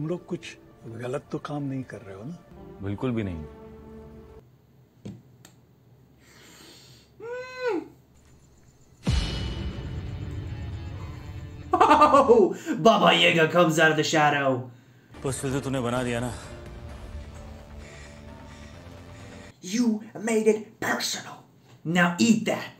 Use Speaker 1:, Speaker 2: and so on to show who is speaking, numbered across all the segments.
Speaker 1: तुम लोग कुछ गलत तो काम नहीं कर रहे हो ना?
Speaker 2: बिल्कुल भी नहीं।
Speaker 3: बाबा ये कमज़ोर दिशा
Speaker 2: बस तो फिर से तूने बना दिया ना?
Speaker 3: You made it personal now eat that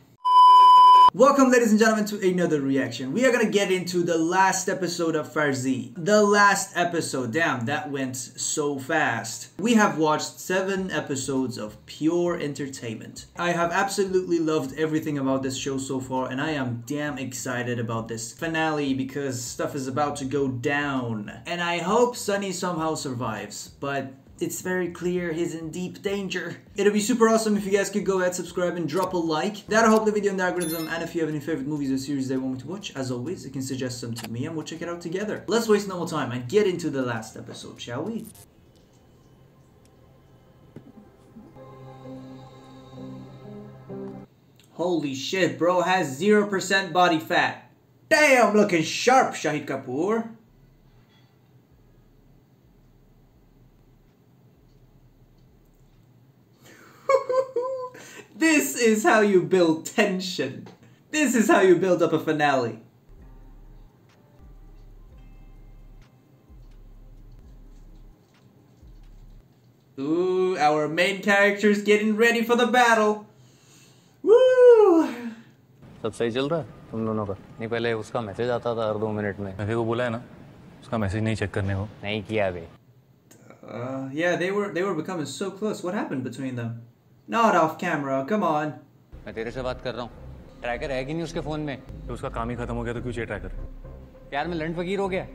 Speaker 3: Welcome, ladies and gentlemen, to another reaction. We are gonna get into the last episode of Farzi. The last episode. Damn, that went so fast. We have watched seven episodes of pure entertainment. I have absolutely loved everything about this show so far, and I am damn excited about this finale because stuff is about to go down. And I hope Sunny somehow survives, but it's very clear he's in deep danger. It'll be super awesome if you guys could go ahead, subscribe, and drop a like. That'll help the video in the algorithm. And if you have any favorite movies or series that you want me to watch, as always, you can suggest them to me and we'll check it out together. Let's waste no more time and get into the last episode, shall we? Holy shit, bro has 0% body fat. Damn, looking sharp, Shahid Kapoor. this is how you build tension. This is how you build up a finale. Ooh, our main character's getting ready for the battle. Woo!
Speaker 4: सब सही चल रहा है तुम दोनों का नहीं पहले उसका मैसेज आता था हर दो मिनट में
Speaker 2: मैं तेरे को बोला है ना उसका मैसेज नहीं चेक करने को
Speaker 4: नहीं किया बे
Speaker 3: Uh, yeah, they were they were becoming so close. What happened between them? Not off camera. Come on.
Speaker 4: मैं तेरे से बात कर रहा हूँ ट्रैकर है कि नहीं उसके फोन में
Speaker 2: तो उसका काम ही खत्म हो गया तो क्यों चेक ट्रैकर
Speaker 4: प्यार में लंड फकीर हो गया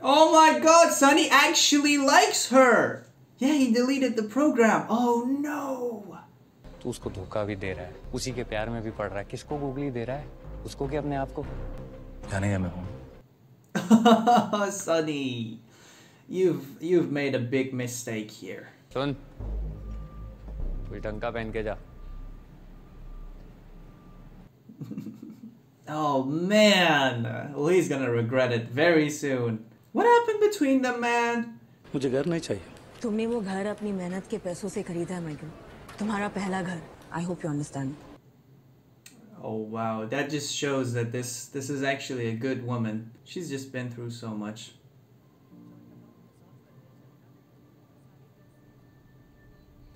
Speaker 3: Oh my God, Sonny actually likes her. Yeah, he deleted the program. Oh no.
Speaker 4: तू उसको धोखा भी दे रहा है उसी के प्यार में भी पड़ रहा है किसको गूगली दे रहा है उसको कि अपने आप को
Speaker 2: जाने मैं हूँ
Speaker 3: Sonny, you've you've made a big mistake here.
Speaker 4: सुन कोई टंका पहन के जा
Speaker 3: Oh man, well he's gonna regret it very soon. What happened between them, man?
Speaker 1: मुझे घर नहीं चाहिए
Speaker 5: तुमने वो घर अपनी मेहनत के पैसों से खरीदा है मैगन तुम्हारा पहला घर I hope you understand
Speaker 3: Oh wow, that just shows that this this is actually a good woman. She's just been through so much.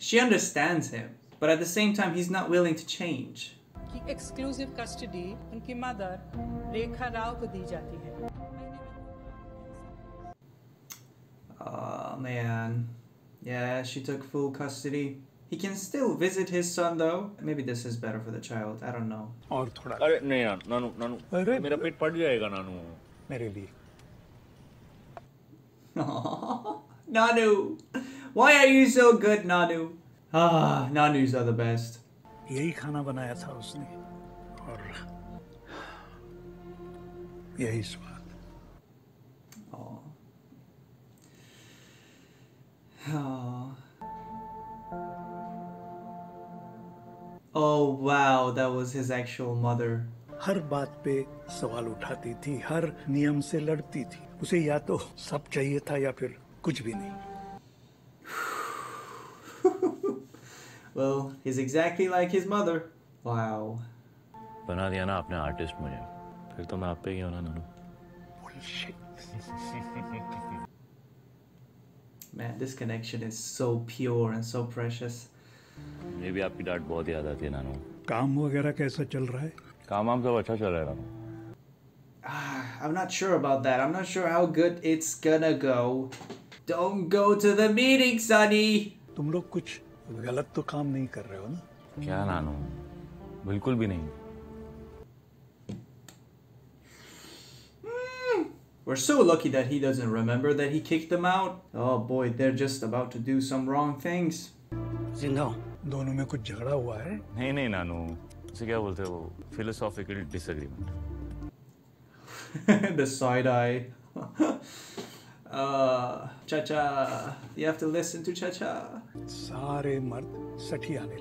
Speaker 3: She understands him, but at the same time he's not willing to change.
Speaker 6: कि exclusive custody उनकी mother रेखा राव को दी जाती है
Speaker 3: Oh man. Yeah, she took full custody. He can still visit his son though. Maybe this is better for the child. I don't know.
Speaker 1: और थोड़ा
Speaker 7: अरे नहीं यार नानू नानू
Speaker 1: अरे
Speaker 7: मेरा पेट फट जाएगा नानू
Speaker 1: मेरे लिए
Speaker 3: Nanu! Why are you so good, Nanu? Ah, Nanus are the best.
Speaker 1: यही खाना बनाया था उसने और यही स्वाद
Speaker 3: Oh. Oh. Oh wow, that was his actual mother.
Speaker 1: हर बात पे सवाल उठाती थी हर नियम से लड़ती थी उसे या तो सब चाहिए था या फिर कुछ भी नहीं
Speaker 3: Well, he's exactly like his mother. Wow.
Speaker 2: बना दिया ना आपने आर्टिस्ट मुझे फिर तो मैं आप पे ही हूँ ना नानू
Speaker 3: Man, this connection is so pure and so precious.
Speaker 2: मुझे भी आपकी डांट बहुत याद आती है नानू
Speaker 1: काम वगैरह कैसा चल रहा है
Speaker 2: काम वाम सब अच्छा चल रहा है नानू
Speaker 3: I'm not sure about that. I'm not sure how good it's gonna go. Don't go to the meeting, Sonny.
Speaker 1: तुम लोग कुछ गलत तो काम नहीं कर रहे हो ना
Speaker 2: क्या नानू बिल्कुल भी नहीं
Speaker 3: We're so lucky that he doesn't remember that he kicked them out. Oh boy, they're just about to do some wrong things.
Speaker 1: ज़िंदा दोनों में कुछ झगड़ा हुआ है
Speaker 2: नहीं नहीं नानू उसे क्या बोलते हैं philosophical disagreement
Speaker 3: the side eye. चाचा you have to listen to
Speaker 1: सारे मर्द सठिया आने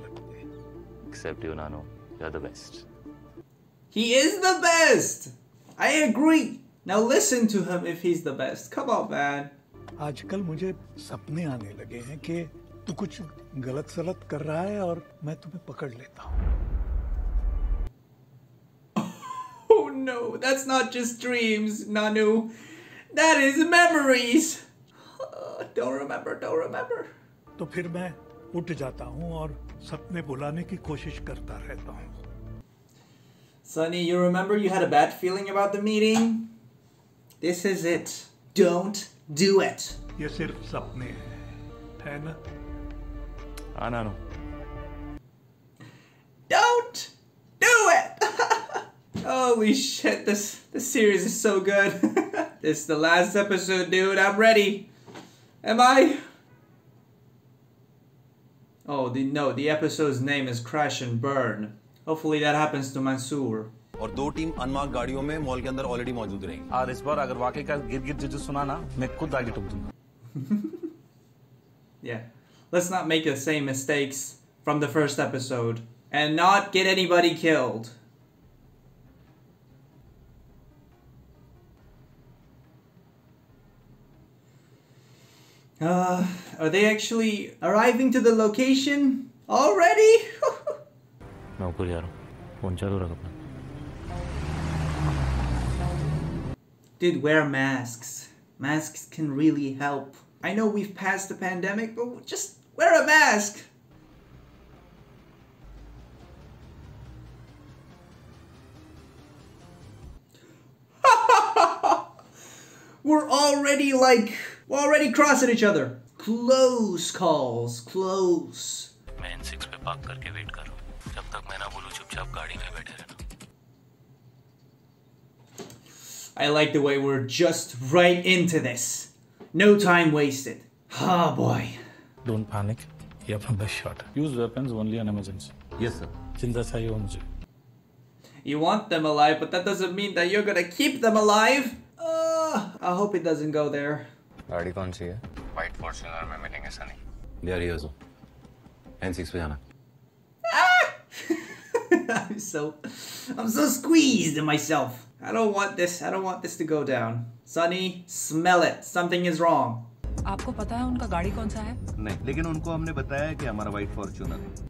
Speaker 2: एक्सेप्ट यू नानो are the best
Speaker 3: he is best I agree now listen to him if he is the best come on man
Speaker 1: आजकल मुझे सपने आने लगे हैं कि तू कुछ गलत सलत कर रहा है और मैं तुम्हें पकड़ लेता हूँ।
Speaker 3: Oh no. That's not just dreams nanu That is memories. Don't remember, don't remember.
Speaker 1: तो फिर मैं उठ जाता हूँ और सपने बुलाने की कोशिश करता रहता हूँ.
Speaker 3: Sunny, you remember you had a bad feeling about the meeting? This is it. Don't do it.
Speaker 1: ये सिर्फ सपने हैं, है ना?
Speaker 2: हाँ ना
Speaker 3: Don't do it. Oh, Holy shit! This this series is so good. this is the last episode, dude. I'm ready. Am I? Oh, the no, the episode's name is Crash and Burn. Hopefully that happens to Mansoor.
Speaker 8: और दो team unmark गाड़ियों में mall के अंदर already मौजूद रहेंगी
Speaker 9: और इस बार अगर वाकई का गिर गिर जिजू सुना ना मैं खुद आगे टुक दूंगा
Speaker 3: Yeah. Let's not make the same mistakes from the first episode and not get anybody killed. Uh, are they actually arriving to the location already?
Speaker 2: 나 오클리아로
Speaker 3: Dude, wear masks. Masks can really help. I know we've passed the pandemic, but just wear a mask. We're already like we're already crossing each other. Close calls, close.
Speaker 2: मैं N six पे park करके wait कर रहा हूँ जब तक मैं ना बोलूँ चुपचाप गाड़ी में बैठे रहना
Speaker 3: I like the way we're just right into this. No time wasted. Oh boy.
Speaker 9: Don't panic ये अपना best shot use weapons only on emergency
Speaker 8: yes sir
Speaker 9: जिंदा चाहिए हो मुझे
Speaker 3: You want them alive, but that doesn't mean that you're gonna keep them alive. Uh, I hope it doesn't go there.
Speaker 4: गाड़ी कौन सी है white Fortuner में मिलेंगे Sunny
Speaker 2: they are here N six पे जाना
Speaker 3: I'm so, I'm so squeezed in myself. I don't want this. I don't want this to go down. Sonny, smell it. Something is wrong.
Speaker 5: आपको पता है उनका गाड़ी कौन सा है
Speaker 8: नहीं लेकिन उनको हमने बताया कि हमारा वाइट फॉर्च्यूनर है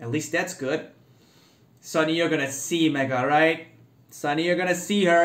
Speaker 3: At least that's good. Sonny, you're gonna see Mega, right? Sonny, you're gonna see her.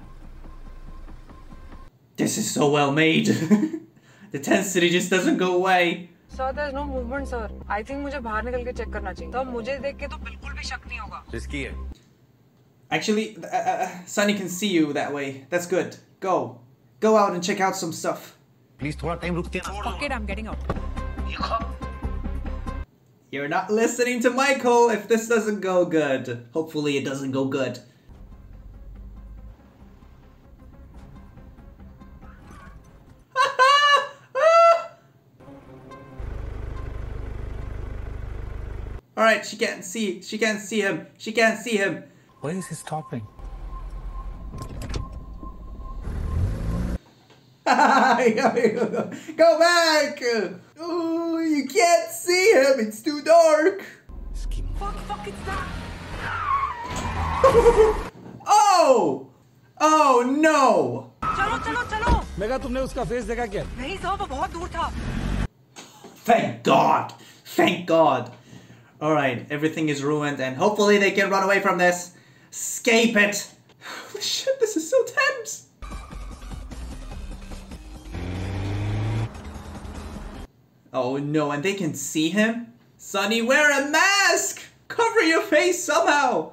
Speaker 3: This is so well made. the tensity just doesn't go away.
Speaker 5: Sir there is no movement sir I think मुझे बाहर निकल के check करना चाहिए तो मुझे देख के तो बिल्कुल भी शक नहीं होगा
Speaker 8: रिस्की है
Speaker 3: Actually, uh, uh, Sunny can see you that way. That's good. Go. Go out and check out some stuff.
Speaker 8: Please थोड़ा टाइम रुकते ना
Speaker 5: fuck it I am getting out
Speaker 3: You're not listening to Michael if this doesn't go good. Hopefully, it doesn't go good. All right, she can't see. She can't see him. She can't see him.
Speaker 9: Why is he stopping?
Speaker 3: Go back. Oh, you can't see him. It's too dark.
Speaker 5: Fuck fuck it's that
Speaker 3: Oh! Oh no!
Speaker 5: चलो चलो चलो
Speaker 9: mega तुमने उसका face देखा क्या
Speaker 5: नहीं sir वो बहुत दूर था
Speaker 3: Thank God! Thank God! Alright, everything is ruined and hopefully they can run away from this. Escape it! Holy shit, this is so tense! Oh no, and they can see him? Sunny, wear a mask! Cover your face somehow!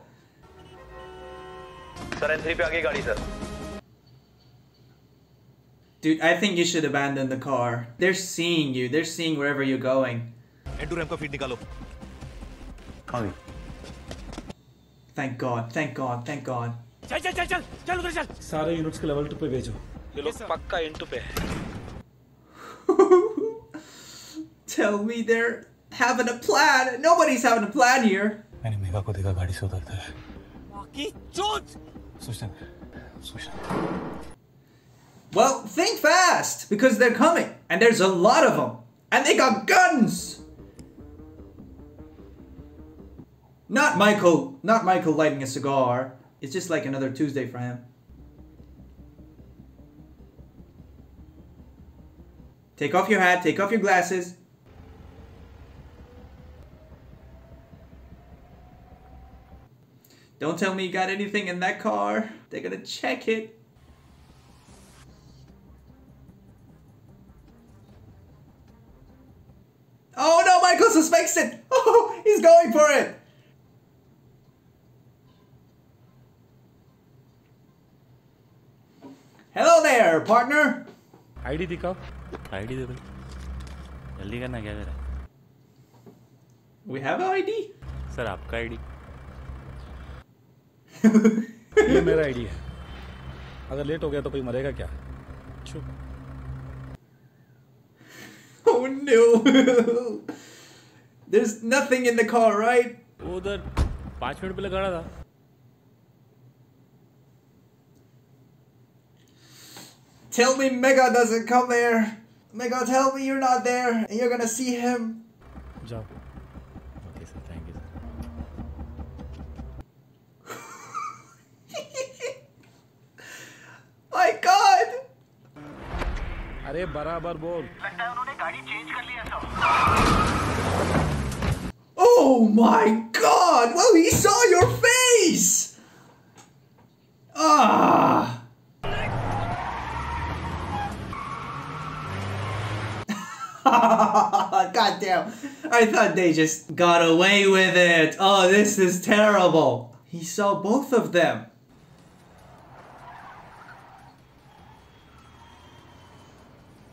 Speaker 3: Dude, I think you should abandon the car. They're seeing you. They're seeing wherever you're going.
Speaker 8: N to RAM का feed निकालो
Speaker 2: कहाँ गई
Speaker 3: Thank God, thank God, thank God.
Speaker 9: चल चल चल चल चल उधर चल सारे यूनिट्स के लेवल टू पे भेजो ये लोग पक्का इंटू पे है
Speaker 3: Tell me they're having a plan. Nobody's having a plan here.
Speaker 9: मैंने मेगा को देखा गाड़ी से उतरता है बाकी चोट Sushant Sushant
Speaker 3: Well, think fast because they're coming, and there's a lot of them, and they got guns. Not Michael, not Michael lighting a cigar. It's just like another Tuesday for him. Take off your hat, take off your glasses. Don't tell me you got anything in that car. They're gonna check it. Oh no, Michael suspects it! Oh, he's going for it! There, partner!
Speaker 9: ID दिखाओ
Speaker 2: ID दे भाई जल्दी करना क्या करें
Speaker 3: We have an ID?
Speaker 2: Sir आपका ID
Speaker 9: ये मेरा आईडी है अगर लेट हो गया तो कोई मरेगा क्या चुप
Speaker 3: Oh no! There's nothing in the car, right?
Speaker 2: वो उधर पाँच मिनट पहले खड़ा था
Speaker 3: Tell me Megha doesn't come there. Megha, tell me you're not there and you're gonna see him.
Speaker 2: Job.
Speaker 3: My God!
Speaker 9: अरे बराबर बोल लगता है उन्होंने गाड़ी चेंज कर
Speaker 3: Oh my God! Well, he saw your face. Ah. god damn. I thought they just got away with it. Oh, this is terrible. He saw both of them.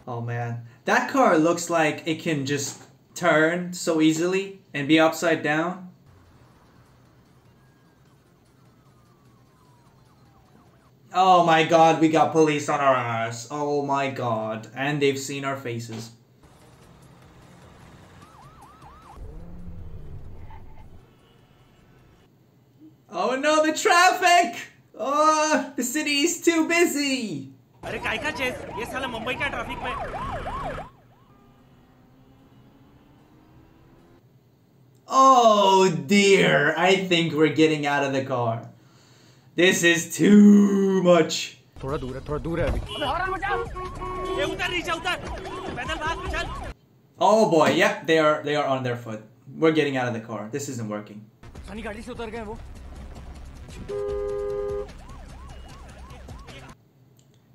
Speaker 3: Oh man. That car looks like it can just turn so easily and be upside down. Oh my god, we got police on our ass. Oh my god. And they've seen our faces. Oh no, the traffic! Oh, the city is too busy!
Speaker 9: अरे काय का chess ये साला मुंबई का traffic में
Speaker 3: Oh dear, I think we're getting out of the car. This is too much.
Speaker 9: थोड़ा दूर है थोड़ा दूर है अभी ये उतर नीचे उतर पैदल भाग में चल
Speaker 3: Oh boy, yep, they are they are on their foot. We're getting out of the car. This isn't working.
Speaker 9: Sunny गाड़ी से उतर गए वो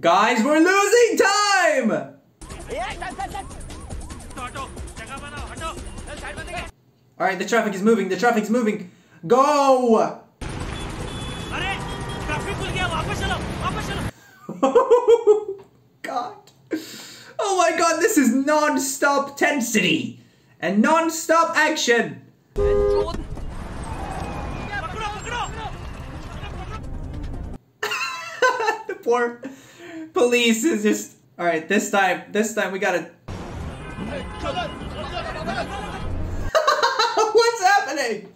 Speaker 3: Guys, we're losing time! Alright, the traffic is moving, the traffic's moving. Go! god. Oh my god, this is non-stop tensity and non-stop action. Police is just all right this time this time we gotta. What's happening?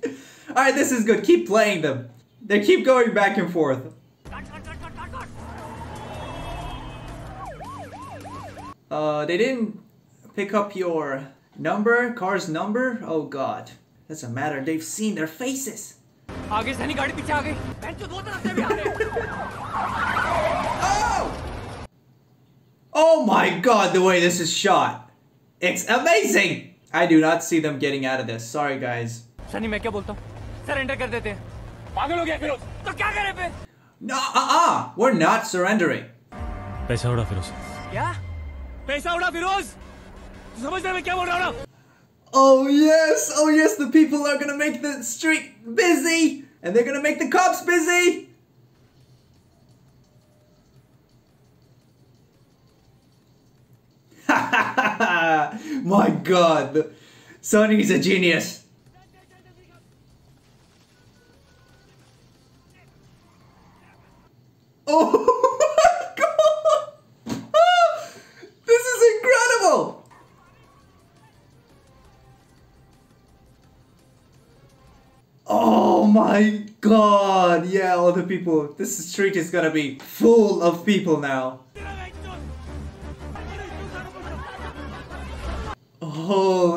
Speaker 3: All right this is good. Keep playing them. They keep going back and forth. Uh they didn't pick up your number car's number? Oh god. Doesn't matter. They've seen their faces Oh my god, the way this is shot. It's amazing! I do not see them getting out of this. Sorry, guys.
Speaker 9: Sunny मैं क्या बोलता हूँ surrender कर देते हैं पागल हो गया फिर तो क्या करें फिर
Speaker 3: No, uh-uh! We're not surrendering.
Speaker 2: पैसा उड़ा फिर उसे
Speaker 9: क्या पैसा उड़ा फिरोज तू समझ रहे मैं क्या बोल रहा हूँ ना
Speaker 3: Oh yes! Oh yes, the people are gonna make the street busy! And they're gonna make the cops busy! My god! the- Sunny's a genius! Oh my god! This is incredible! Oh my god! Yeah, all the people. This street is gonna be full of people now.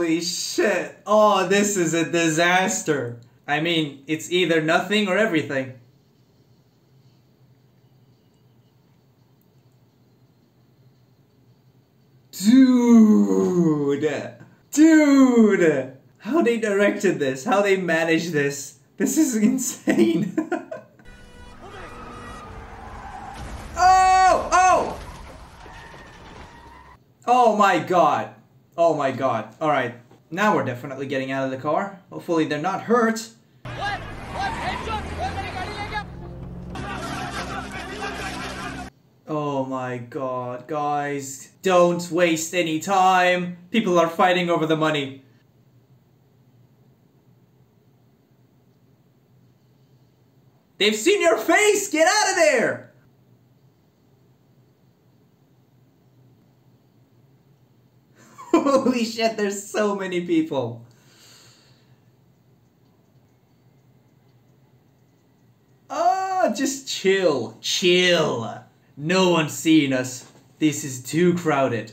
Speaker 3: Holy shit! Oh, this is a disaster. I mean, it's either nothing or everything. Dude! Dude! How they directed this, how they managed this. This is insane. oh! Oh! Oh my god. Oh my god. Alright. Now we're definitely getting out of the car. Hopefully they're not hurt. Oh my god, guys. Don't waste any time. People are fighting over the money. They've seen your face! Get out of there! Holy shit, there's so many people. Oh, just chill. Chill. No one's seeing us. This is too crowded.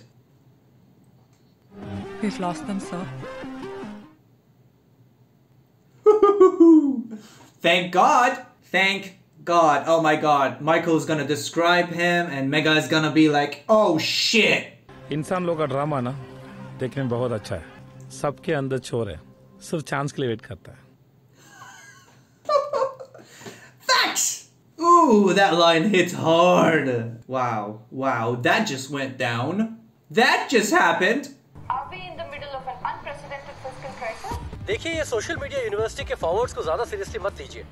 Speaker 6: We've lost them, sir.
Speaker 3: Thank God! Thank God. Oh my god. Michael's gonna describe him and Megha is gonna be like, oh shit!
Speaker 10: इंसान लोग का देखने में बहुत अच्छा है सबके अंदर चोर है सिर्फ़ चांस के लिए वेट करता है
Speaker 3: Ooh, that line hits hard. Wow, wow, that just went down. That just happened.
Speaker 11: Are we in the middle of an unprecedented fiscal crisis?
Speaker 12: देखिए ये सोशल मीडिया यूनिवर्सिटी के फॉरवर्ड्स को ज़्यादा सीरियसली मत लीजिए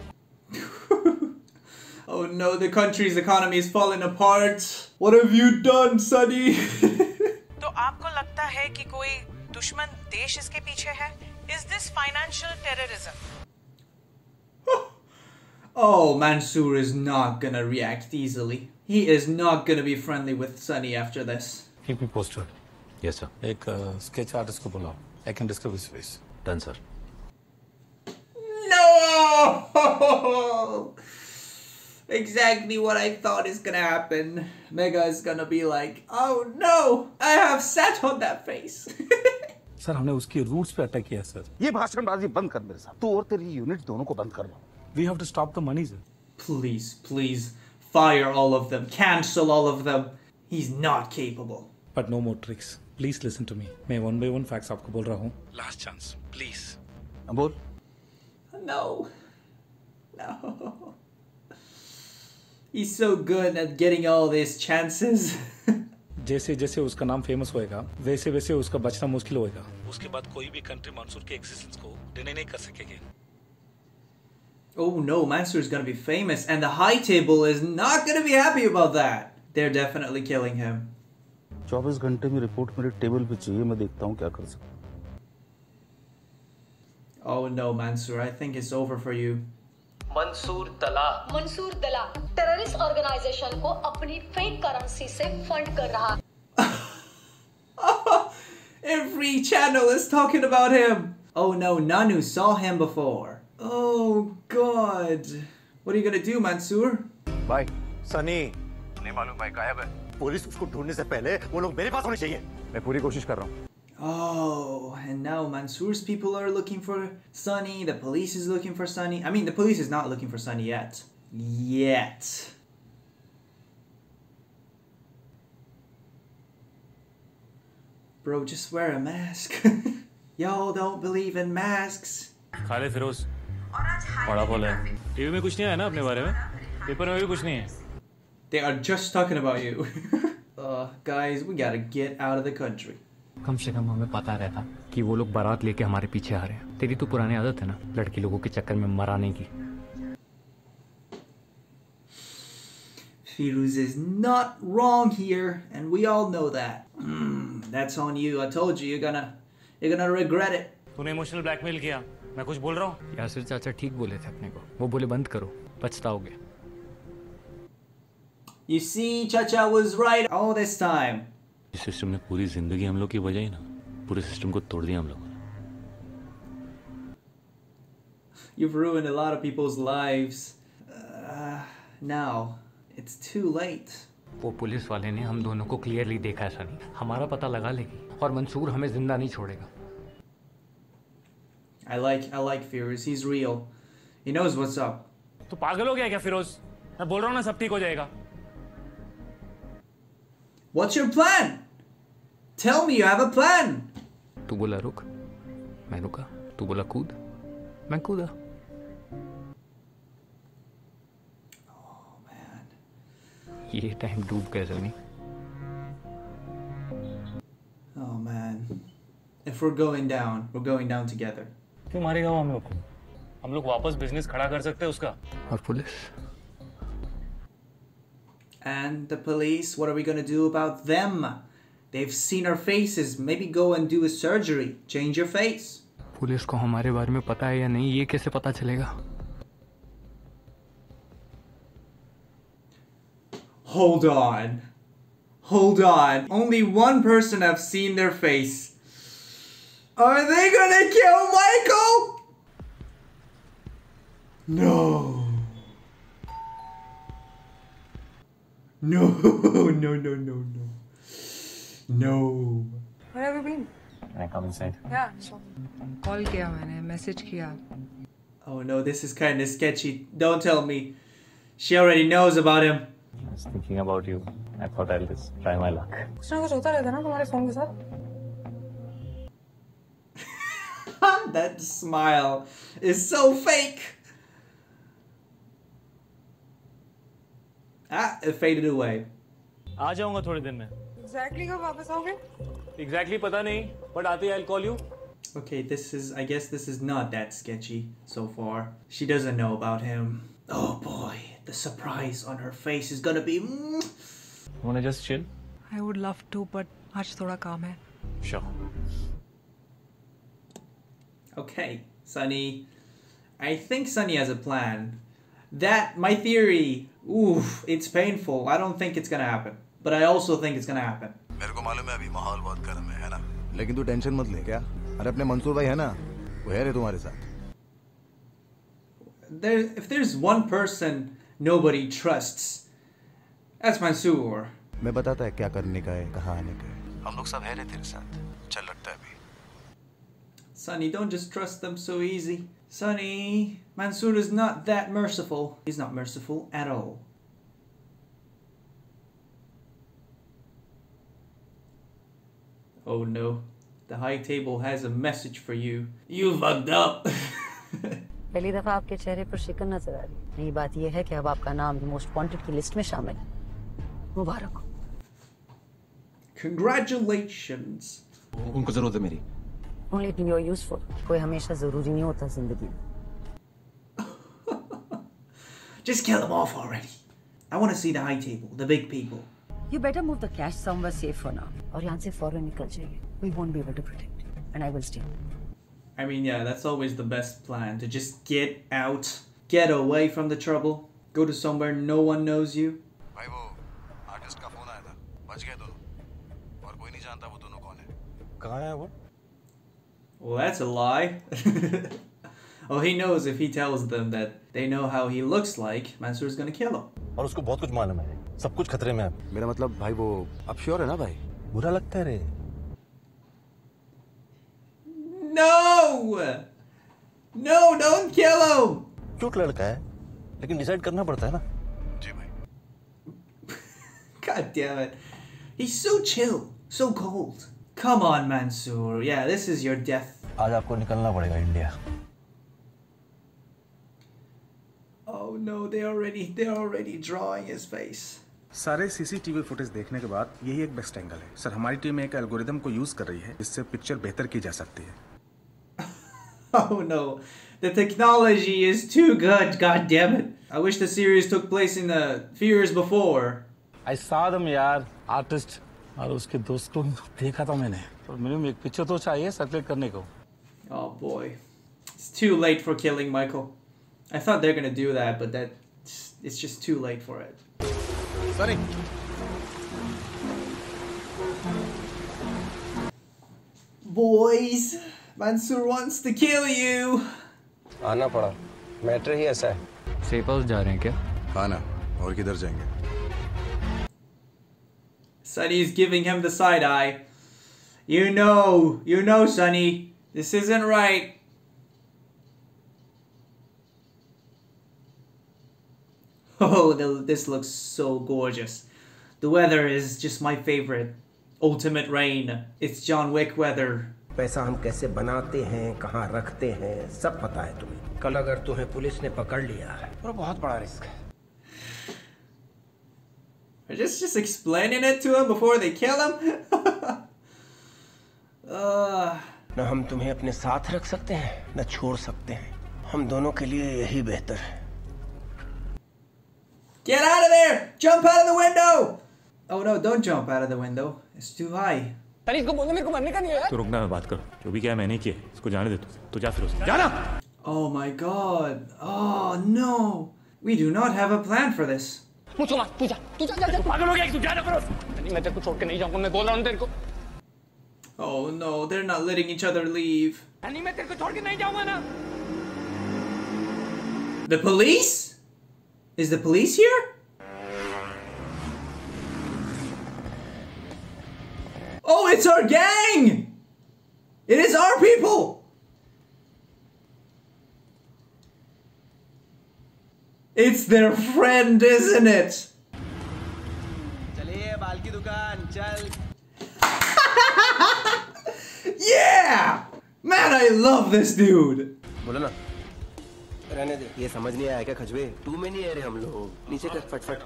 Speaker 3: Oh no, the country's economy is falling apart. What have you done, Sonny?
Speaker 13: है कि कोई दुश्मन देश इसके पीछे है? Is this financial terrorism
Speaker 3: oh, Mansoor is not gonna react easily. He is not gonna be friendly with Sunny after this.
Speaker 10: Keep me posted
Speaker 2: yes sir
Speaker 10: एक sketch artist को बुलाओ. I can discover his face
Speaker 2: done sir
Speaker 3: No! exactly what I thought is gonna happen. Megha is gonna be like, oh no, I have sat on that face.
Speaker 10: Sir, we have attacked his roots,
Speaker 14: sir. Stop this conversation with me, sir. You and your unit, both of them.
Speaker 10: We have to stop the money, sir.
Speaker 3: Please, please, fire all of them. Cancel all of them. He's not capable.
Speaker 10: But no more tricks. Please listen to me. May one by one facts. Aapko bol raha Last chance, please.
Speaker 14: Ambul?
Speaker 3: No. No He's so good at getting all these chances.
Speaker 10: जैसे जैसे उसका नाम famous होएगा वैसे वैसे उसका बचना मुश्किल होएगा उसके बाद कोई भी कंट्री मंसूर के एग्जिस्टेंस को डिनाई नहीं कर सकेगी
Speaker 3: oh no, Mansoor's gonna be famous, and the high table is not gonna be happy about that. They're definitely killing him.
Speaker 14: 24 घंटे में रिपोर्ट मेरे टेबल पे चाहिए मैं देखता हूँ क्या कर सकता
Speaker 3: Oh no, Mansoor, I think it's over for you.
Speaker 12: Mansoor दला
Speaker 11: मंसूर दला टेररिस्ट ऑर्गेनाइजेशन को अपनी फेक करेंसी से फंड कर रहा
Speaker 3: Every channel is talking about him. Oh no, Nanu saw him before. Oh god. What are you gonna do, Mansoor?
Speaker 14: भाई सनी नहीं मालूम भाई गायब है पुलिस उसको ढूँढने से पहले वो लोग मेरे पास होने चाहिए मैं पूरी कोशिश कर रहा हूँ
Speaker 3: Oh, and now Mansoor's people are looking for Sunny. The police is looking for Sunny. I mean, the police is not looking for Sunny yet. Yet. Bro, just wear a mask. Y'all don't believe in masks.
Speaker 2: खा ले फिरोज बड़ा बोला है TV में कुछ नहीं आया ना अपने बारे में पेपर में भी कुछ नहीं है
Speaker 3: They are just talking about you. uh, guys, we gotta get out of the country.
Speaker 4: कम से कम हमें पता रहता कि वो लोग बारात लेके हमारे पीछे आ रहे हैं तेरी तो पुरानी आदत है ना लड़की लोगों के चक्कर में मराने की
Speaker 3: Firuz is not wrong here, and we all know that. Mm, that's on you. I told you, you're gonna, you're gonna regret it.
Speaker 2: तूने इमोशनल ब्लैकमेल किया मैं कुछ बोल रहा हूँ
Speaker 4: यासिर चाचा ठीक बोले थे अपने को वो बोले बंद करो पछताओगे
Speaker 3: You see, Chacha was right all this time.
Speaker 2: इस सिस्टम ने पूरी ज़िंदगी हम लोग की वजह ही ना पूरे सिस्टम को तोड़ दिया हम लोगों ने
Speaker 3: You've ruined a lot of people's lives. Uh, now, it's too late.
Speaker 4: वो पुलिस वाले ने हम दोनों को क्लियरली देखा है सनी हमारा पता लगा लेगी और मंसूर हमें ज़िंदा नहीं छोड़ेगा
Speaker 3: I like I like Firoz. He's real. He knows what's up.
Speaker 10: तू पागल हो गया क्या फिरोज मैं बोल रहा हूँ ना सब ठीक हो जाएगा
Speaker 3: What's your plan? Tell me you have a plan.
Speaker 4: तू बोला रुक मैं रुका तू बोला कूद मैं कूदा ये टाइम डूब गए Sunny
Speaker 3: Oh man. If we're going down, we're going down together.
Speaker 10: क्यों मारेगा वो हम लोग को हम लोग वापस बिजनेस खड़ा कर सकते हैं उसका
Speaker 4: और police
Speaker 3: And the police, what are we gonna do about them? They've seen our faces. Maybe go and do a surgery. Change your face.
Speaker 4: Police को हमारे बारे में पता है या नहीं ये कैसे पता चलेगा
Speaker 3: Hold on. Hold on. Only one person have seen their face. Are they gonna kill Michael? No. No, no, no, no, no. No.
Speaker 15: Where have you been?
Speaker 2: Can I come inside?
Speaker 15: Yeah, sure. Call किया मैंने message किया
Speaker 3: Oh no, this is kind of sketchy. Don't tell me. She already knows about him.
Speaker 2: I was thinking about you. I thought I'll just try my luck.
Speaker 15: कुछ ना कुछ होता रहता है ना तुम्हारे फोन के साथ
Speaker 3: that smile is so fake. Ah, it faded away.
Speaker 10: आ जाऊंगा थोड़ी दिन में
Speaker 15: एग्जैक्टली कब वापस आओगे
Speaker 10: एग्जैक्टली exactly पता नहीं बट आते ही I call you
Speaker 3: Okay, this is, I guess this is not that sketchy so far. She doesn't know about him. Oh boy, the surprise on her face is gonna be. Mm.
Speaker 2: Wanna just chill?
Speaker 15: I would love to but आज थोड़ा काम है
Speaker 2: Sure.
Speaker 3: Okay, Sunny. I think Sunny has a plan. That, my theory, oof, it's painful. I don't think it's gonna happen. But I also think it's gonna happen.
Speaker 14: मेरे को मालूम है अभी माहौल बहुत गर्म है है ना लेकिन तू टेंशन मत ले क्या अरे अपने मंसूर भाई है ना वो है रे तुम्हारे साथ
Speaker 3: There, if there's one person nobody trusts, that's Mansoor.
Speaker 14: मैं बताता है क्या करने का है कहाँ आने का है हम लोग सब है रे तेरे साथ चल लगता है अभी
Speaker 3: Sonny, don't just trust them so easy. Sonny, Mansoor is not that merciful. He's not merciful at all. Oh no, the high table has a message for you. You fucked up.
Speaker 5: पहली दफा आपके चेहरे पर शिकन नजर आ रही नई बात यह है कि अब आपका नाम मोस्ट वांटेड की लिस्ट में शामिल है मुबारक हो
Speaker 3: Congratulations.
Speaker 8: उनको जरूरत है मेरी
Speaker 5: only if you are useful कोई हमेशा जरूरी नहीं होता जिंदगी में
Speaker 3: Just kill them off already. I want to see the high table, the big people.
Speaker 5: You better move the cash somewhere safe for now. Or Yansi foreign We won't be able to protect. And I will stay.
Speaker 3: I mean, yeah, that's always the best plan. To just get out. Get away from the trouble. Go to somewhere no one knows you. Well, that's a lie. oh, he knows if he tells them that they know how he looks like, Mansoor's gonna kill him.
Speaker 14: है सब कुछ खतरे में है मेरा मतलब भाई वो अब श्योर है ना भाई बुरा लगता है रे
Speaker 3: No! No, don't kill him!
Speaker 14: Cute लड़का है लेकिन डिसाइड करना पड़ता है ना जी भाई
Speaker 3: God damn it. He's so chill, so cold. Come on, Mansoor. Yeah, this is your death.
Speaker 14: आज आपको निकलना पड़ेगा India
Speaker 3: Oh no, they already they're already drawing his face.
Speaker 16: सारे सीसीटीवी फुटेज देखने के बाद यही एक बेस्ट एंगल है सर हमारी टीम एक एल्गोरिदम को यूज कर रही है जिससे पिक्चर बेहतर की जा सकती है
Speaker 3: Oh no, the technology is too good. God damn it! I wish the series took place in the few years before.
Speaker 10: I saw them यार आर्टिस्ट और उसके दोस्त को देखा था मैंने और मिनिमम एक पिक्चर तो चाहिए सर्कुलेट करने को
Speaker 3: Oh boy, it's too late for killing Michael. I thought they're gonna do that, but that it's just too late for it.
Speaker 14: Sunny
Speaker 3: Boys, Mansoor wants to kill you.
Speaker 17: आना पड़ा matter ही ऐसा है
Speaker 4: safe house जा रहे हैं क्या
Speaker 8: हाँ ना और किधर जाएंगे
Speaker 3: Sonny's giving him the side eye. You know, you know, Sonny, this isn't right. Oh, the, this looks so gorgeous. The weather is just my favorite. Ultimate rain. It's John Wick weather.
Speaker 17: पैसा हम कैसे बनाते हैं कहाँ रखते हैं सब पता है तुम्हें कल अगर तुम्हें पुलिस ने पकड़ लिया तो बहुत बड़ा रिस्क है
Speaker 3: Just, just explaining it to him before they kill him. uh,
Speaker 17: न हम तुम्हें अपने साथ रख सकते हैं न छोड़ सकते हैं हम दोनों के लिए यही बेहतर है
Speaker 3: get out of there! Jump out of the window! Oh no, don't jump out of the window. It's too high.
Speaker 4: तनी इसको बोलने मेरे को मरने का नहीं है
Speaker 2: तो रुकना मैं बात करो जो भी क्या है मैंने किया है, इसको जाने दे तू तो जा फिर उसके जाना
Speaker 3: Oh my god. Oh no. We do not have a plan for this.
Speaker 4: पूछो मत तू जा तू जा जा जा पागल हो गया तू जा ना फिर तनी मैं तेरे को छोड़ के नहीं जाऊंगा मैं बोल रहा हूं तेरे को
Speaker 3: Oh no, they're not letting each other leave.
Speaker 4: तनी मैं तेरे को छोड़ के नहीं जाऊंगा ना
Speaker 3: The police? Is the police here? Oh, it's our gang! It is our people! It's their friend, isn't it? yeah! Man, I love this dude!
Speaker 17: बोलो ना रहने दे ये समझ नहीं आया क्या खजवे तू में नहीं आ रहे हम लोग नीचे कर फटफट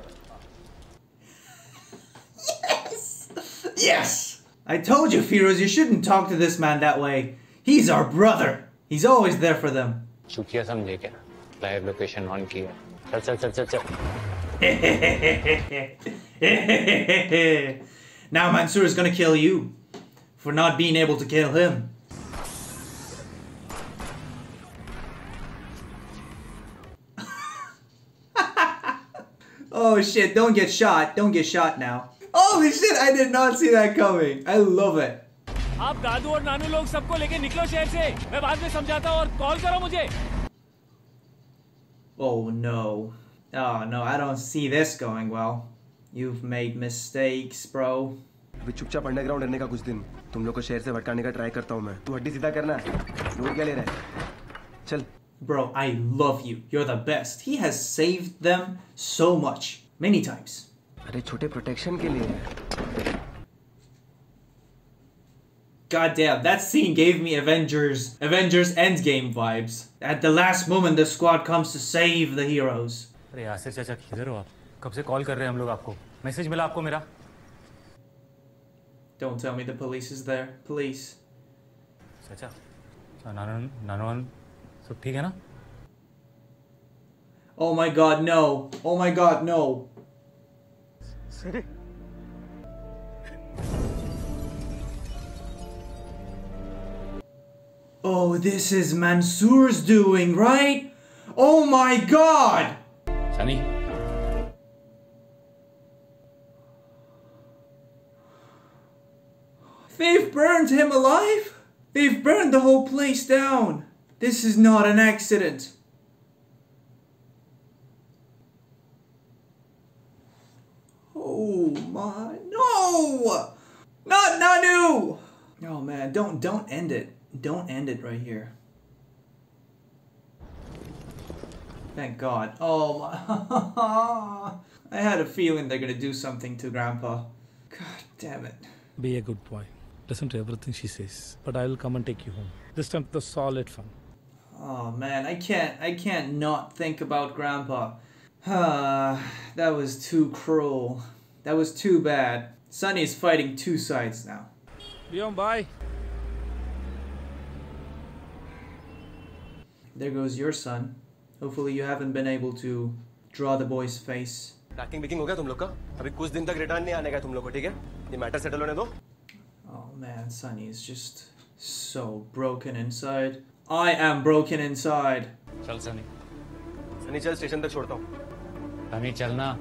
Speaker 3: Yes! I told you, Firoz, you shouldn't talk to this man that way. He's our brother. He's always there for them.
Speaker 4: चुकिया समझे क्या लाइव लोकेशन ऑन की है चल चल चल चल चल
Speaker 3: now Mansoor is gonna kill you for not being able to kill him. Oh shit, don't get shot. Don't get shot now. Holy shit, I did not see that coming. I love it.
Speaker 12: आप दादू और नानू लोग सबको लेके निकलो शहर से मैं बाद में समझाता हूँ और कॉल करो मुझे
Speaker 3: Oh no. Oh no, I don't see this going well. You've made mistakes, bro.
Speaker 17: अभी चुपचाप अंडरग्राउंड रहने का कुछ दिन तुम लोग को शहर से भटकाने का ट्राई करता हूँ मैं तू हड्डी सीधा करना लोग क्या ले रहा है चल
Speaker 3: Bro, I love you. You're the best. He has saved them so much. Many times.
Speaker 17: अरे छोटे प्रोटेक्शन के लिए
Speaker 3: God damn, that scene gave me Avengers Avengers Endgame vibes. At the last moment the squad comes to save the heroes.
Speaker 2: अरे यासिर चाचा किधर हो आप कब से कॉल कर रहे हैं हम लोग आपको मैसेज मिला आपको मेरा
Speaker 3: Don't tell me the police is there. Police.
Speaker 2: चाचा अच्छा, नानू नानू सब ठीक है ना
Speaker 3: Oh my god, no. Oh my god, no. Oh, this is Mansoor's doing, right? Oh my god!
Speaker 2: Sunny
Speaker 3: They've burned him alive? They've burned the whole place down. This is not an accident. Oh my no! Not Nanu! Oh man, don't don't end it. Don't end it right here. Thank God. Oh my I had a feeling they're gonna do something to Grandpa. God damn it.
Speaker 10: Be a good boy. Listen to everything she says. But I will come and take you home. This time the solid fun.
Speaker 3: Oh man, I can't I can't not think about Grandpa. that was too cruel. That was too bad. Sunny's fighting two sides now.
Speaker 10: Leon, bye.
Speaker 3: There goes your son. Hopefully you haven't been able to draw the boy's face. Oh man, Sunny is just so broken inside. I am broken inside.
Speaker 4: चल सनी
Speaker 17: सनी चल station तक छोड़ता हूँ
Speaker 4: सनी चलना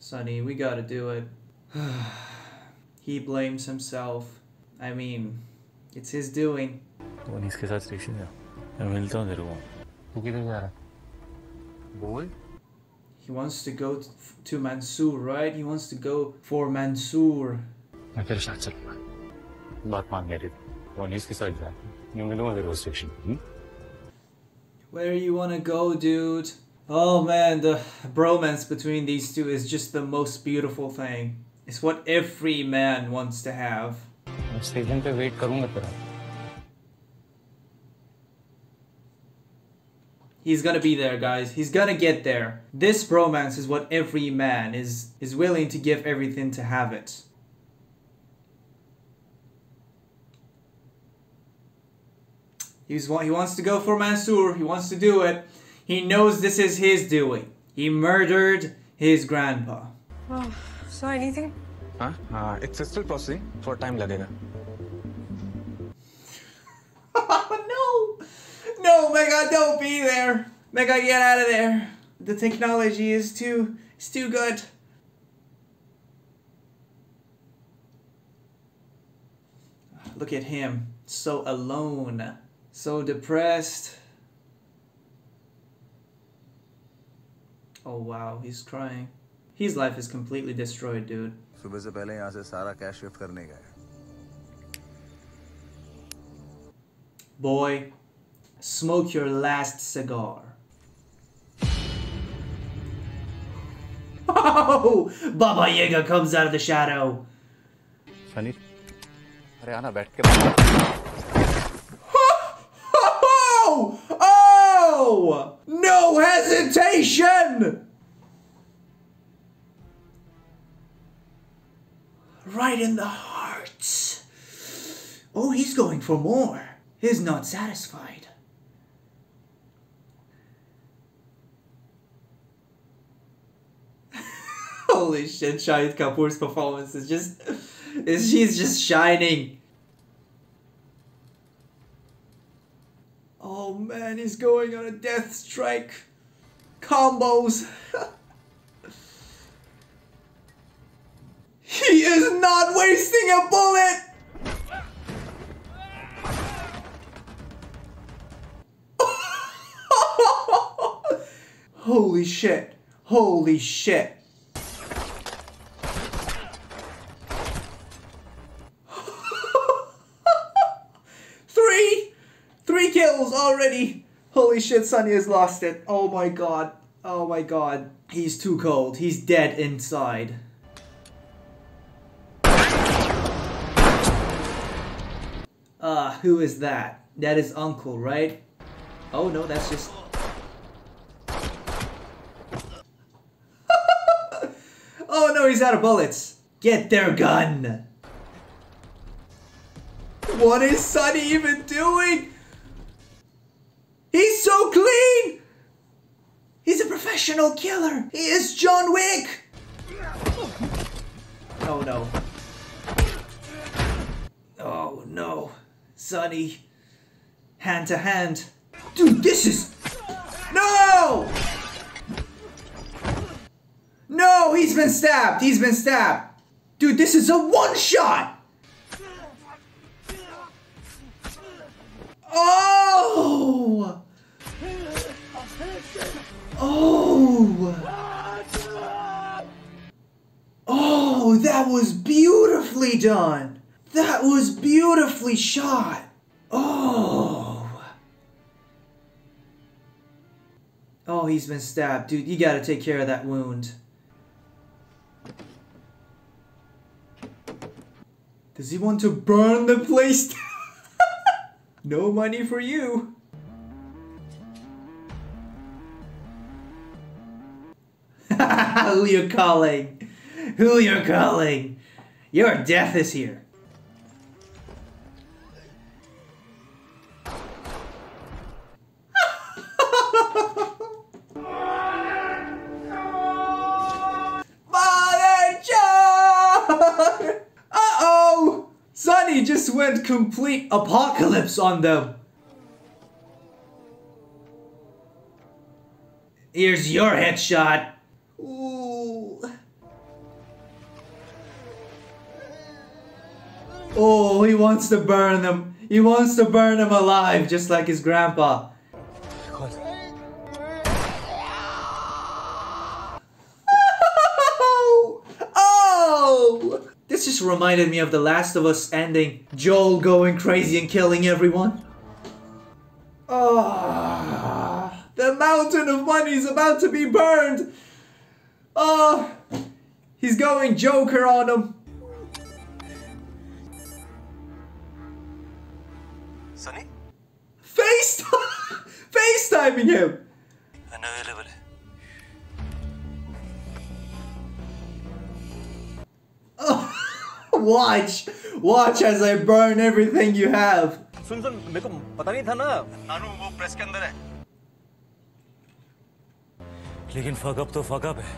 Speaker 3: Sunny, we gotta do it. he blames himself. I mean, it's his doing.
Speaker 2: तो इसके साथ station जा मैं मिलता हूँ तेरे को
Speaker 4: तू किधर जा रहा बोल
Speaker 3: He wants to go to Mansoor, right? He wants to go for Mansoor.
Speaker 2: मैं तेरे साथ चलूँगा बात मान गया रे वो इसके साथ जा मैं मिलूंगा तेरे को station
Speaker 3: Where you wanna go, dude? Oh man, the bromance between these two is just the most beautiful thing. It's what every man wants to have.
Speaker 4: मैं स्टेशन पे वेट करूंगा तेरा
Speaker 3: He's gonna be there, guys. He's gonna get there. This bromance is what every man is is willing to give everything to have it. He's, he wants to go for Mansoor. He wants to do it. He knows this is his doing. He murdered his grandpa.
Speaker 15: Oh, so anything?
Speaker 16: Huh? Uh, it's still processing. For time lagega.
Speaker 3: no! No, Megha, don't be there! Megha, get out of there! The technology is too... it's too good. Look at him, so alone so depressed. Oh wow, he's crying. His life is completely destroyed, dude.
Speaker 8: सुबह से पहले यहाँ से सारा cash shift करने गए
Speaker 3: Boy, smoke your last cigar. Oh, Baba Yaga comes out of the shadow.
Speaker 4: Sunny अरे आना बैठ के
Speaker 3: hesitation! Right in the heart. Oh, he's going for more. He's not satisfied. Holy shit, Shahid Kapoor's performance is just is she's just shining. Oh man, he's going on a death strike. Combos. he is not wasting a bullet. Holy shit. Holy shit. Three! Three kills already! Holy shit, Sunny has lost it. Oh my god. Oh my god. He's too cold. He's dead inside. Ah, who is that? That is Uncle, right? Oh no, that's just. oh no, he's out of bullets. Get their gun. What is Sunny even doing? He's so clean! He's a professional killer! He is John Wick! Oh no. Oh no. Sunny. Hand to hand. Dude, this is. No! No, he's been stabbed! He's been stabbed! Dude, this is a one Oh! Oh! Oh, that was beautifully done! That was beautifully shot! Oh! Oh, he's been stabbed. Dude, you gotta take care of that wound. Does he want to burn the place down? No money for you. Who you calling? Who you're calling? Your death is here. complete apocalypse on them. Here's your headshot. Ooh. Oh, he wants to burn them. He wants to burn them alive, just like his grandpa. reminded me of The Last of Us ending. Joel going crazy and killing everyone. Oh, the mountain of money is about to be burned. Oh, he's going Joker on him.
Speaker 9: Sunny?
Speaker 3: Facetime? FaceTiming him.
Speaker 9: Unavailable. Oh
Speaker 3: Watch, watch as I burn everything you have.
Speaker 14: सुन सुन मेरे को पता नहीं था ना नानू वो press के अंदर है
Speaker 2: लेकिन फकअप तो फकअप है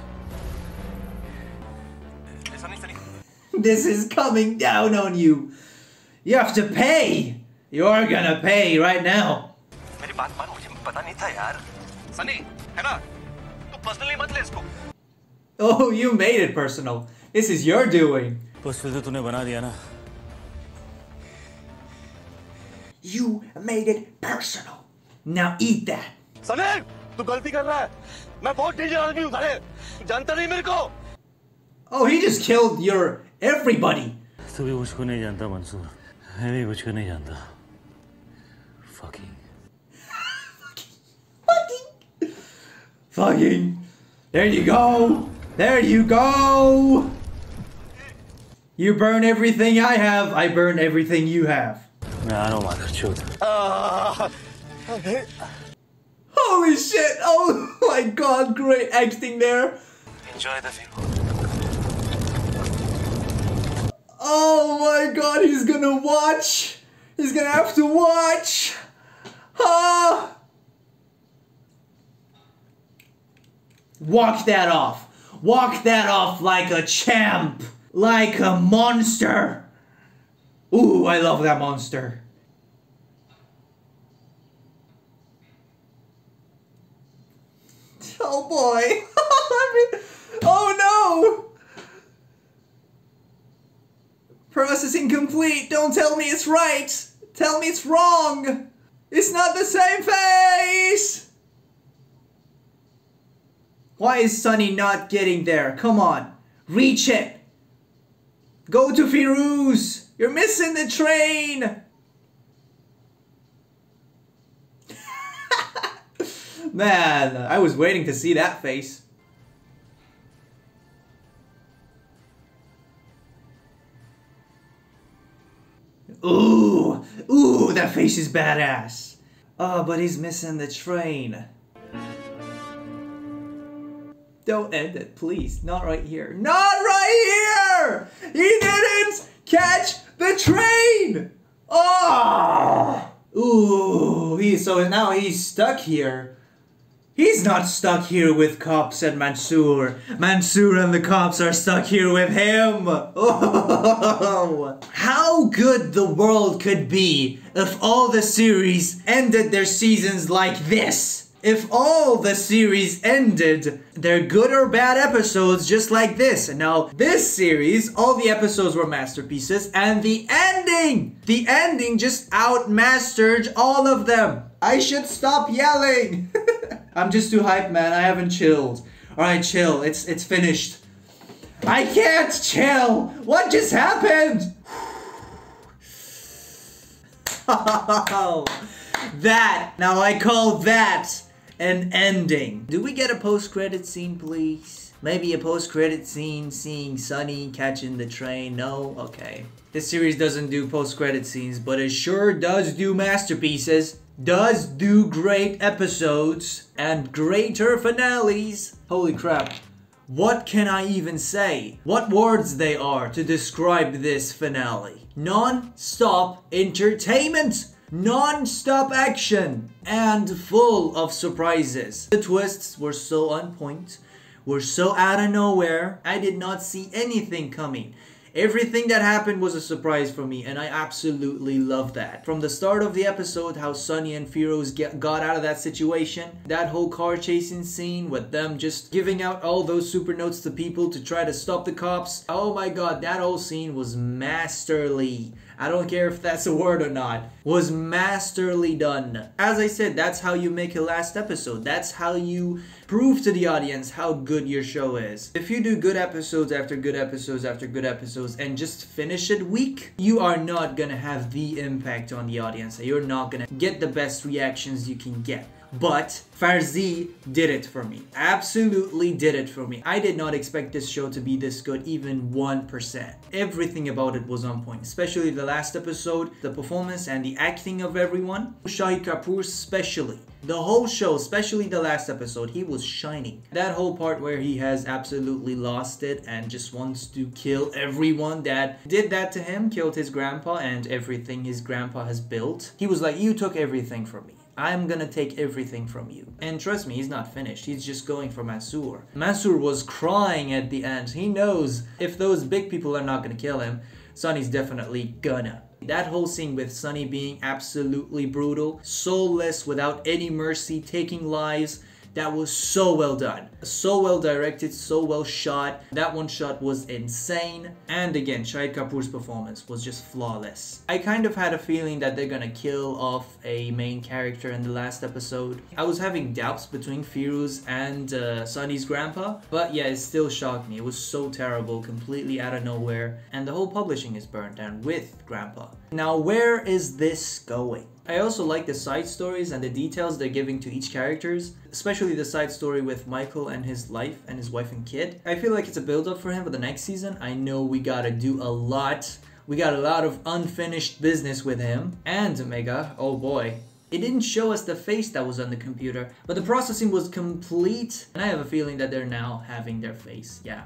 Speaker 14: Sunny Sunny
Speaker 3: This is coming down on you. You have to pay. You're gonna pay right now.
Speaker 14: मेरी बात मान मुझे पता नहीं था यार सनी है ना तू पर्सनली मत ले इसको
Speaker 3: Oh, you made it personal. This is your doing.
Speaker 2: बस फिर तो तूने बना दिया ना
Speaker 3: You made it personal. Now eat that.
Speaker 14: Sunny तू गलती कर रहा है मैं बहुत डेंजर आदमी हूँ साले तू जानता नहीं मेरे को
Speaker 3: Oh, he just killed your everybody.
Speaker 2: तू भी मुझको नहीं जानता मंसूर मैं भी मुझको नहीं जानता Fucking.
Speaker 3: Fucking. There you go. There you go. You burn everything I have, I burn everything you have.
Speaker 2: No, I don't want to children. Uh. Ah!
Speaker 3: Holy shit! Oh my god, great acting there!
Speaker 2: Enjoy the film.
Speaker 3: Oh my god, he's gonna watch! He's gonna have to watch! Ah! Walk that off! Walk that off like a champ! Like a monster. Ooh, I love that monster. Oh boy. Oh no. Processing complete. Don't tell me it's right. Tell me it's wrong. It's not the same face. Why is Sunny not getting there? Come on. Reach it. Go to Firoz. You're missing the train. Man, I was waiting to see that face. Ooh, ooh, that face is badass. Oh, but he's missing the train. Don't end it, please. Not right here. Not right He didn't catch the train! Oh! Ooh, he, so now he's stuck here. He's not stuck here with cops and Mansoor. Mansoor and the cops are stuck here with him. Oh, how good the world could be if all the series ended their seasons like this. If all the series ended their good or bad episodes just like this. Now, this series, all the episodes were masterpieces, and the ending, the ending just outmastered all of them. I should stop yelling. I'm just too hyped, man. I haven't chilled. All right, chill. It's it's finished. I can't chill. What just happened? that. Now I call that an ending. Do we get a post-credit scene, please? Maybe a post-credit scene seeing Sunny catching the train. No? Okay. This series doesn't do post-credit scenes, but it sure does do masterpieces. Does do great episodes and greater finales. Holy crap. What can I even say? What words they are to describe this finale? Non-stop entertainment! Non-stop action! And full of surprises. The twists were so on point, were so out of nowhere, I did not see anything coming. Everything that happened was a surprise for me, and I absolutely love that. From the start of the episode, how Sunny and Firoz get, got out of that situation, that whole car chasing scene with them just giving out all those super notes to people to try to stop the cops. Oh my god, that whole scene was masterly. I don't care if that's a word or not, was masterly done. As I said, that's how you make a last episode. That's how you prove to the audience how good your show is. If you do good episodes after good episodes after good episodes and just finish it weak, you are not gonna have the impact on the audience. You're not gonna get the best reactions you can get. But Farzi did it for me. Absolutely did it for me. I did not expect this show to be this good, even 1%. Everything about it was on point, especially the last episode, the performance and the acting of everyone. Shahid Kapoor especially. The whole show, especially the last episode, he was shining. That whole part where he has absolutely lost it and just wants to kill everyone that did that to him, killed his grandpa and everything his grandpa has built. He was like, you took everything from me. I'm gonna take everything from you. And trust me, he's not finished. He's just going for Mansoor. Mansoor was crying at the end. He knows if those big people are not gonna kill him, Sunny's definitely gonna. That whole scene with Sunny being absolutely brutal, soulless, without any mercy, taking lives, that was so well done. So well directed, so well shot. That one shot was insane. And again, Shahid Kapoor's performance was just flawless. I kind of had a feeling that they're gonna kill off a main character in the last episode. I was having doubts between Firoz and uh, Sunny's grandpa, but yeah, it still shocked me. It was so terrible, completely out of nowhere. And the whole publishing is burnt down with grandpa. Now, where is this going? I also like the side stories and the details they're giving to each characters, especially the side story with Michael and his life and his wife and kid. I feel like it's a build up for him for the next season. I know we gotta do a lot. We got a lot of unfinished business with him and Omega. Oh boy. It didn't show us the face that was on the computer, but the processing was complete, and I have a feeling that they're now having their face. Yeah.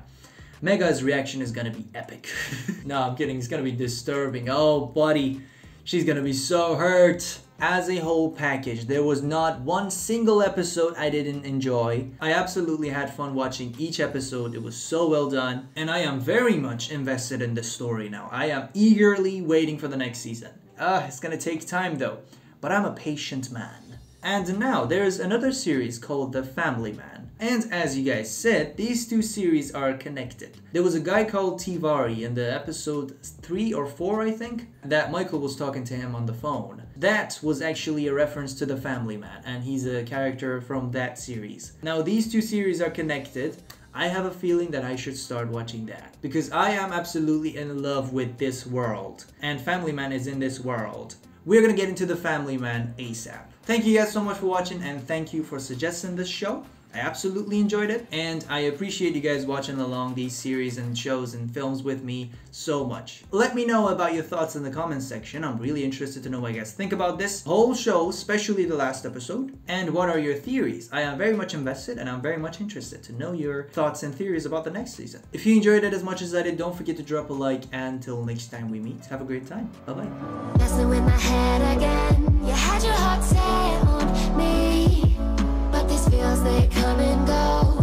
Speaker 3: Megha's reaction is gonna be epic. no, I'm kidding. It's gonna be disturbing. Oh, buddy. She's gonna be so hurt. As a whole package, there was not one single episode I didn't enjoy. I absolutely had fun watching each episode. It was so well done. And I am very much invested in the story now. I am eagerly waiting for the next season. Ah, it's gonna take time though. But I'm a patient man. And now there's another series called The Family Man. And as you guys said, these two series are connected. There was a guy called Tiwari in the episode 3 or 4, I think, that Michael was talking to him on the phone. That was actually a reference to The Family Man, and he's a character from that series. Now, these two series are connected. I have a feeling that I should start watching that because I am absolutely in love with this world, and Family Man is in this world. We're gonna get into The Family Man ASAP. Thank you guys so much for watching, and thank you for suggesting this show. I absolutely enjoyed it, and I appreciate you guys watching along these series and shows and films with me so much. Let me know about your thoughts in the comments section. I'm really interested to know what you guys think about this whole show, especially the last episode, and what are your theories. I am very much invested, and I'm very much interested to know your thoughts and theories about the next season. If you enjoyed it as much as I did, don't forget to drop a like, and until next time we meet, have a great time. Bye-bye
Speaker 18: they come and go.